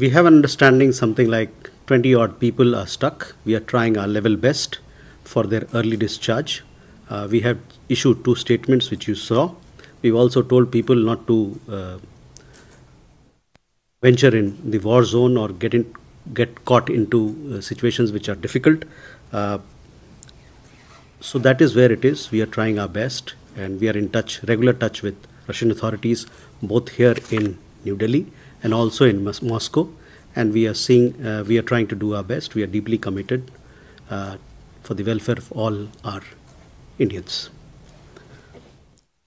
we have an understanding something like 20 odd people are stuck. We are trying our level best for their early discharge. Uh, we have issued two statements which you saw. We've also told people not to uh, venture in the war zone or get in, get caught into uh, situations which are difficult. Uh, so that is where it is. We are trying our best, and we are in touch, regular touch with Russian authorities, both here in New Delhi and also in Mos- Moscow. And we are seeing, uh, we are trying to do our best. We are deeply committed uh, for the welfare of all our Indians.